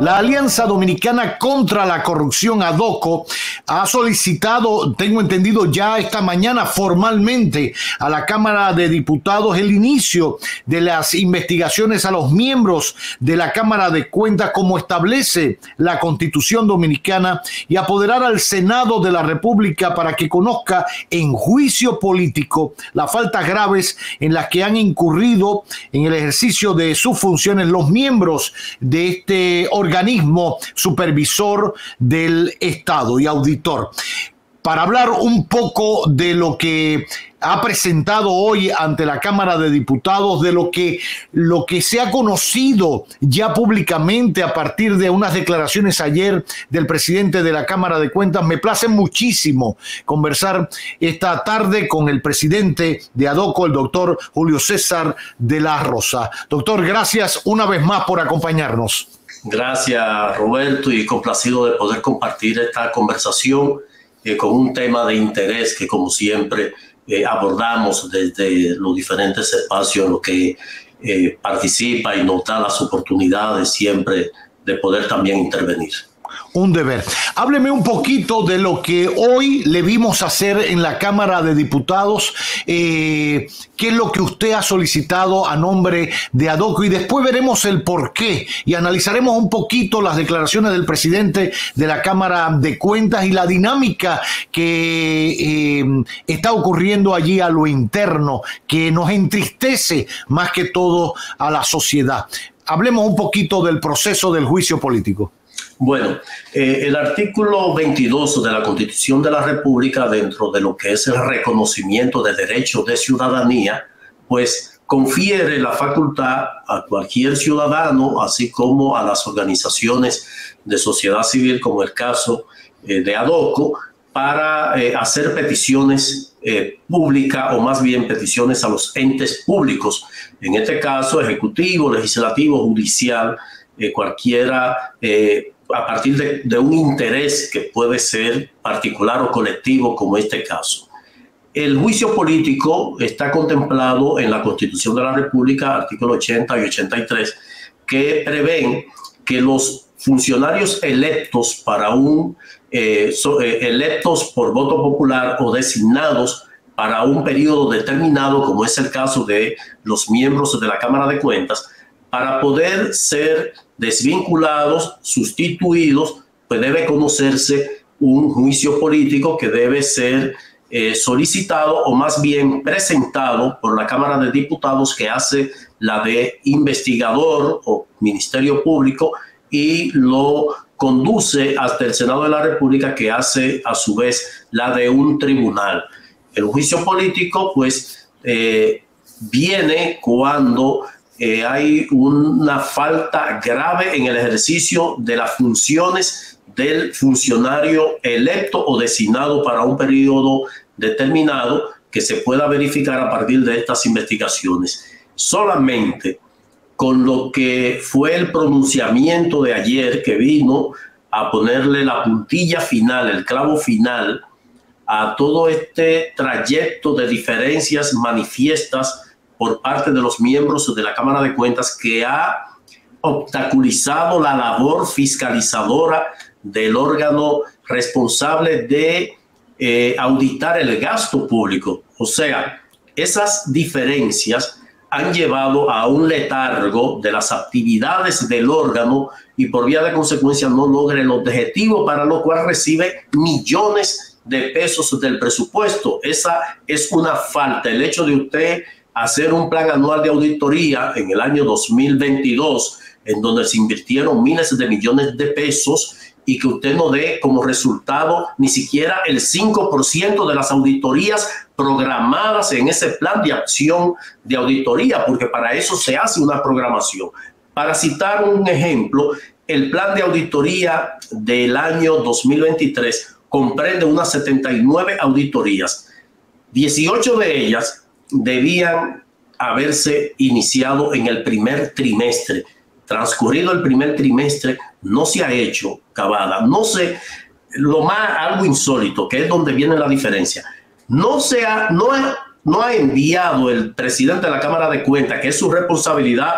La Alianza Dominicana contra la Corrupción, ADOCO, ha solicitado, tengo entendido ya esta mañana formalmente a la Cámara de Diputados el inicio de las investigaciones a los miembros de la Cámara de Cuentas como establece la Constitución Dominicana y apoderar al Senado de la República para que conozca en juicio político las faltas graves en las que han incurrido en el ejercicio de sus funciones los miembros de este organismo supervisor del Estado y auditor. Para hablar un poco de lo que ha presentado hoy ante la Cámara de Diputados de lo que, lo que se ha conocido ya públicamente a partir de unas declaraciones ayer del presidente de la Cámara de Cuentas. Me place muchísimo conversar esta tarde con el presidente de ADOCO, el doctor Julio César de la Rosa. Doctor, gracias una vez más por acompañarnos. Gracias, Roberto, y complacido de poder compartir esta conversación eh, con un tema de interés que, como siempre, abordamos desde los diferentes espacios en los que eh, participa y nos da las oportunidades siempre de poder también intervenir un deber. Hábleme un poquito de lo que hoy le vimos hacer en la Cámara de Diputados, eh, qué es lo que usted ha solicitado a nombre de ADOCO y después veremos el por qué y analizaremos un poquito las declaraciones del presidente de la Cámara de Cuentas y la dinámica que eh, está ocurriendo allí a lo interno, que nos entristece más que todo a la sociedad. Hablemos un poquito del proceso del juicio político. Bueno, eh, el artículo 22 de la Constitución de la República, dentro de lo que es el reconocimiento de derechos de ciudadanía, pues confiere la facultad a cualquier ciudadano, así como a las organizaciones de sociedad civil, como el caso eh, de ADOCO, para eh, hacer peticiones públicas o más bien peticiones a los entes públicos, en este caso ejecutivo, legislativo, judicial, cualquiera a partir de, un interés que puede ser particular o colectivo, como este caso. El juicio político está contemplado en la Constitución de la República, artículo 80 y 83, que prevén que los funcionarios electos para un eh, eh, electos por voto popular o designados para un periodo determinado, como es el caso de los miembros de la Cámara de Cuentas, para poder ser desvinculados, sustituidos, pues debe conocerse un juicio político que debe ser eh, solicitado o más bien presentado por la Cámara de Diputados que hace la de investigador o Ministerio Público y lo conduce hasta el Senado de la República que hace a su vez la de un tribunal. El juicio político pues eh, viene cuando hay una falta grave en el ejercicio de las funciones del funcionario electo o designado para un periodo determinado que se pueda verificar a partir de estas investigaciones. Solamente con lo que fue el pronunciamiento de ayer que vino a ponerle la puntilla final, el clavo final a todo este trayecto de diferencias manifiestas por parte de los miembros de la Cámara de Cuentas que ha obstaculizado la labor fiscalizadora del órgano responsable de eh, auditar el gasto público. O sea, esas diferencias han llevado a un letargo de las actividades del órgano y por vía de consecuencia no logra el objetivo para lo cual recibe millones de pesos del presupuesto. Esa es una falta. El hecho de usted hacer un plan anual de auditoría en el año 2022, en donde se invirtieron miles de millones de pesos y que usted no dé como resultado ni siquiera el 5% de las auditorías programadas en ese plan de acción de auditoría, porque para eso se hace una programación. Para citar un ejemplo, el plan de auditoría del año 2023 comprende unas 79 auditorías. 18 de ellas debían haberse iniciado en el primer trimestre. Transcurrido el primer trimestre, no se ha hecho cabada. No sé, lo más, algo insólito, que es donde viene la diferencia. No se no no ha enviado el presidente de la Cámara de Cuentas, que es su responsabilidad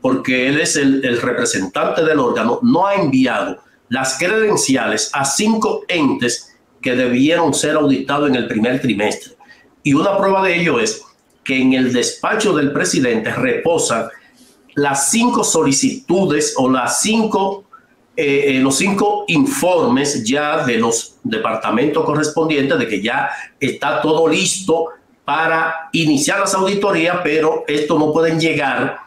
porque él es el representante del órgano, no ha enviado las credenciales a cinco entes que debieron ser auditados en el primer trimestre. Y una prueba de ello es que en el despacho del presidente reposan las cinco solicitudes o las cinco, eh, eh, los cinco informes ya de los departamentos correspondientes de que ya está todo listo para iniciar las auditorías, pero esto no pueden llegar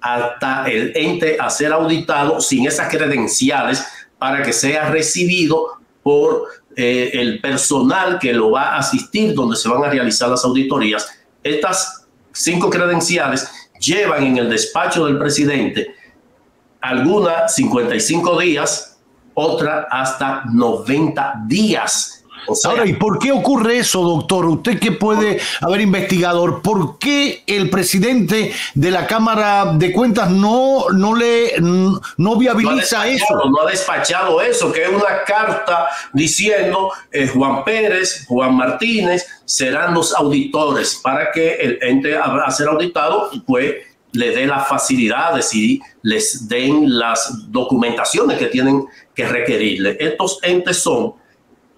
hasta el ente a ser auditado sin esas credenciales para que sea recibido por eh, el personal que lo va a asistir donde se van a realizar las auditorías. Estas cinco credenciales llevan en el despacho del presidente alguna 55 días, otra hasta 90 días Ahora, ¿y por qué ocurre eso, doctor? Usted que puede haber investigador, ¿por qué el presidente de la Cámara de Cuentas no, no le no viabiliza eso? No ha despachado eso, que es una carta diciendo eh, Juan Pérez, Juan Martínez serán los auditores para que el ente a ser auditado pues le dé las facilidades y les den las documentaciones que tienen que requerirle. Estos entes son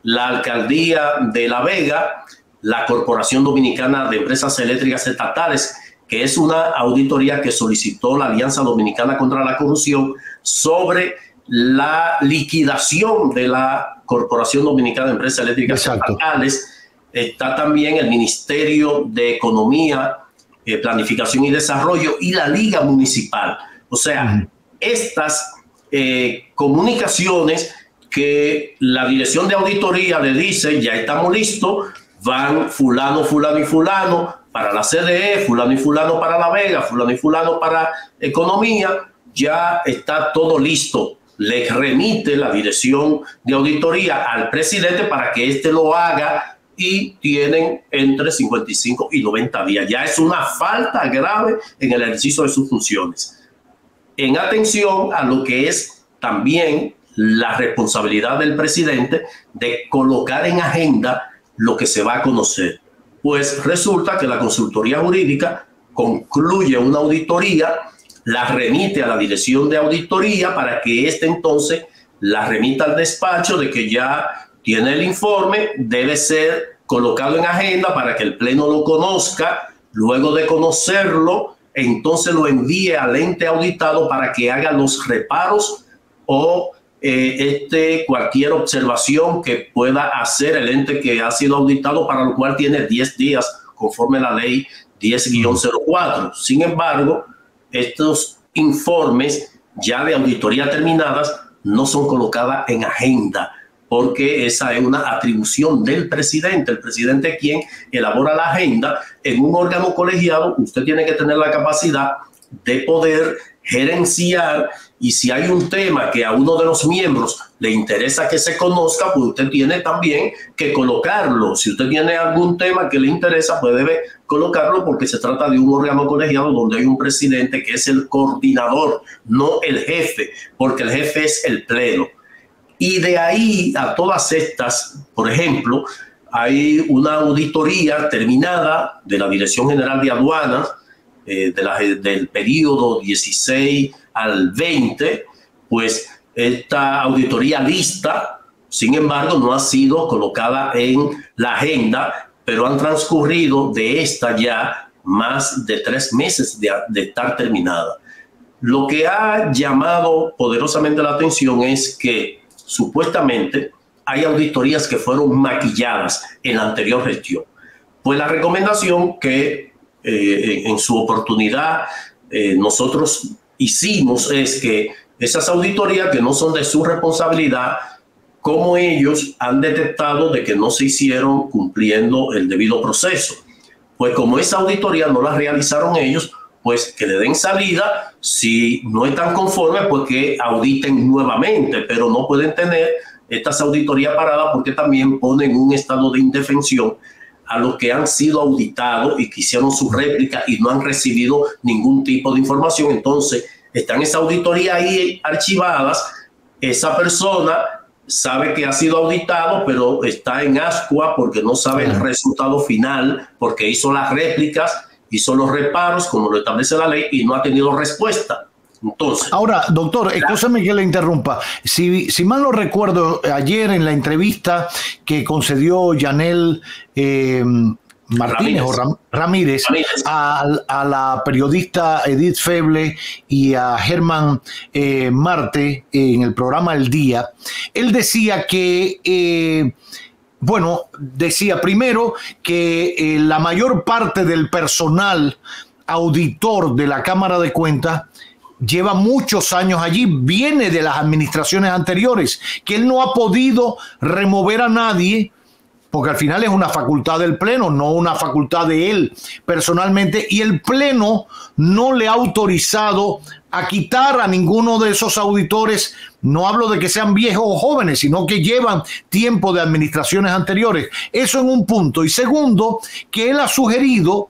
la alcaldía de La Vega, la Corporación Dominicana de Empresas Eléctricas Estatales, que es una auditoría que solicitó la Alianza Dominicana contra la Corrupción sobre la liquidación de la Corporación Dominicana de Empresas Eléctricas Estatales. Está también el Ministerio de Economía, eh, Planificación y Desarrollo y la Liga Municipal. O sea, estas eh, comunicaciones que la dirección de auditoría le dice, ya estamos listos, van fulano, fulano y fulano para la CDE, fulano y fulano para La Vega, fulano y fulano para Economía, ya está todo listo. Le remite la dirección de auditoría al presidente para que éste lo haga y tienen entre 55 y 90 días. Ya es una falta grave en el ejercicio de sus funciones. En atención a lo que es también la responsabilidad del presidente de colocar en agenda lo que se va a conocer. Pues resulta que la consultoría jurídica concluye una auditoría, la remite a la dirección de auditoría para que éste entonces la remita al despacho de que ya tiene el informe, debe ser colocado en agenda para que el Pleno lo conozca, luego de conocerlo, entonces lo envíe al ente auditado para que haga los reparos o eh, este, cualquier observación que pueda hacer el ente que ha sido auditado, para lo cual tiene 10 días conforme a la ley 10-04. Sin embargo, estos informes ya de auditoría terminadas no son colocadas en agenda porque esa es una atribución del presidente. El presidente quien elabora la agenda en un órgano colegiado, usted tiene que tener la capacidad de poder gerenciar y si hay un tema que a uno de los miembros le interesa que se conozca, pues usted tiene también que colocarlo. Si usted tiene algún tema que le interesa, pues debe colocarlo porque se trata de un órgano colegiado donde hay un presidente que es el coordinador, no el jefe, porque el jefe es el pleno. Y de ahí a todas estas, por ejemplo, hay una auditoría terminada de la Dirección General de Aduanas eh, del periodo 16 al 20, pues esta auditoría lista, sin embargo, no ha sido colocada en la agenda, pero han transcurrido de esta ya más de tres meses de, de estar terminada. Lo que ha llamado poderosamente la atención es que supuestamente hay auditorías que fueron maquilladas en la anterior gestión. Pues la recomendación que eh, en su oportunidad eh, nosotros hicimos es que esas auditorías que no son de su responsabilidad, como ellos han detectado de que no se hicieron cumpliendo el debido proceso. Pues como esa auditoría no la realizaron ellos, pues que le den salida, si no están conformes, pues que auditen nuevamente, pero no pueden tener estas auditorías paradas porque también ponen un estado de indefensión a los que han sido auditados y que hicieron su réplica y no han recibido ningún tipo de información. Entonces, están esa auditoría ahí archivadas, esa persona sabe que ha sido auditado, pero está en ascua porque no sabe el resultado final, porque hizo las réplicas, hizo los reparos, como lo establece la ley, y no ha tenido respuesta. Entonces, Ahora, doctor, escúchame que le interrumpa. Si, si mal no recuerdo, ayer en la entrevista que concedió Janel eh, Martínez o Ramírez, A, la periodista Edith Feble y a Germán eh, Marte en el programa El Día, él decía que, eh, bueno, decía primero que la mayor parte del personal auditor de la Cámara de Cuentas lleva muchos años allí, viene de las administraciones anteriores, que él no ha podido remover a nadie porque al final es una facultad del Pleno, no una facultad de él personalmente, y el Pleno no le ha autorizado a quitar a ninguno de esos auditores, no hablo de que sean viejos o jóvenes, sino que llevan tiempo de administraciones anteriores. Eso en un punto. Y segundo, que él ha sugerido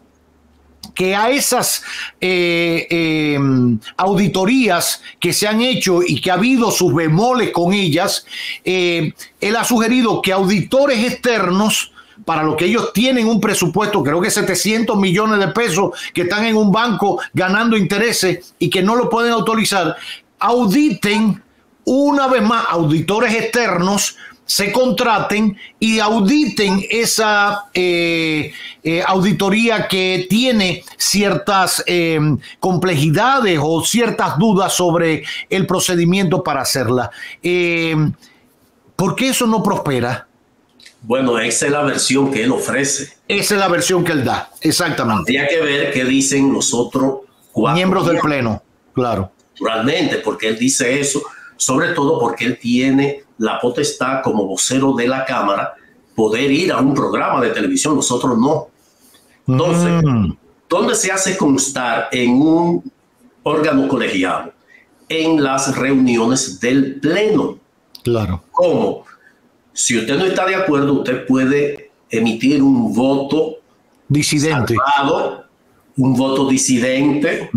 que a esas eh, eh, auditorías que se han hecho y que ha habido sus bemoles con ellas, eh, él ha sugerido que auditores externos, para lo que ellos tienen un presupuesto, creo que 700 millones de pesos que están en un banco ganando intereses y que no lo pueden autorizar, auditen una vez más auditores externos se contraten y auditen esa eh, eh, auditoría que tiene ciertas eh, complejidades o ciertas dudas sobre el procedimiento para hacerla. ¿Por qué eso no prospera? Bueno, esa es la versión que él ofrece. Esa es la versión que él da, exactamente. Habría que ver qué dicen los otros cuatro miembros del Pleno, claro. Realmente, porque él dice eso, sobre todo porque él tiene la potestad como vocero de la Cámara poder ir a un programa de televisión, nosotros no. Entonces, mm. ¿dónde se hace constar en un órgano colegiado? En las reuniones del Pleno. Claro. ¿Cómo? Si usted no está de acuerdo, usted puede emitir un voto disidente. un voto disidente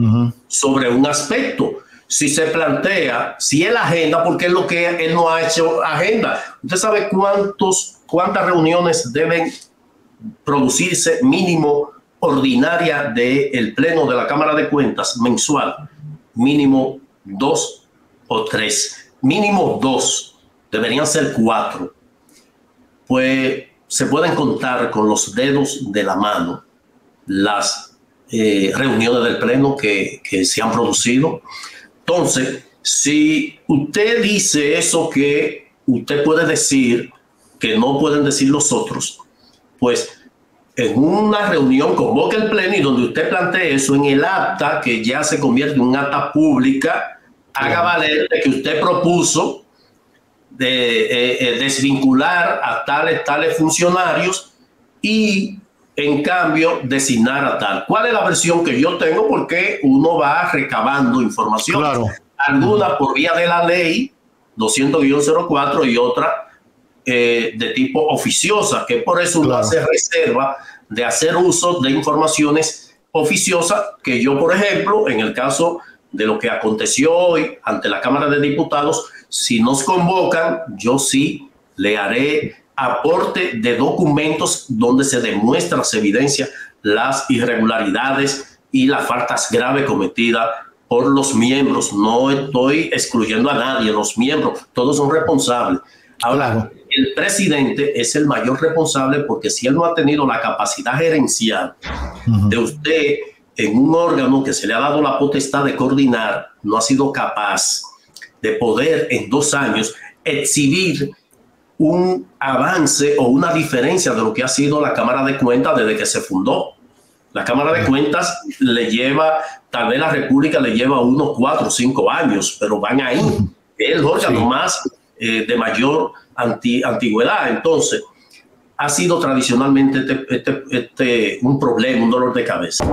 sobre un aspecto si se plantea, si es la agenda, porque es lo que él no ha hecho agenda. ¿Usted sabe cuántos, cuántas reuniones deben producirse mínimo ordinaria del Pleno de la Cámara de Cuentas mensual? Mínimo dos o tres. Mínimo dos. Deberían ser cuatro. Pues se pueden contar con los dedos de la mano las eh, reuniones del Pleno que se han producido. Entonces, si usted dice eso que usted puede decir, que no pueden decir los otros, pues en una reunión convoque el pleno y donde usted plantee eso en el acta, que ya se convierte en un acta pública, haga valer de que usted propuso de eh, eh, desvincular a tales, tales funcionarios y en cambio designar a tal. ¿Cuál es la versión que yo tengo? Porque uno va recabando información. Claro. Alguna por vía de la ley 200-04 y otra eh, de tipo oficiosa, que por eso uno hace reserva de hacer uso de informaciones oficiosas que yo, por ejemplo, en el caso de lo que aconteció hoy ante la Cámara de Diputados, si nos convocan, yo sí le haré aporte de documentos donde se demuestra, se evidencia las irregularidades y las faltas graves cometidas por los miembros. No estoy excluyendo a nadie, los miembros, todos son responsables. Ahora, el presidente es el mayor responsable porque si él no ha tenido la capacidad gerencial de usted en un órgano que se le ha dado la potestad de coordinar, no ha sido capaz de poder en dos años exhibir un avance o una diferencia de lo que ha sido la Cámara de Cuentas desde que se fundó. La Cámara de Cuentas le lleva, tal vez la República le lleva unos cuatro o cinco años, pero van ahí. Es el órgano más eh, de mayor antigüedad. Entonces, ha sido tradicionalmente este, este, este, un problema, un dolor de cabeza.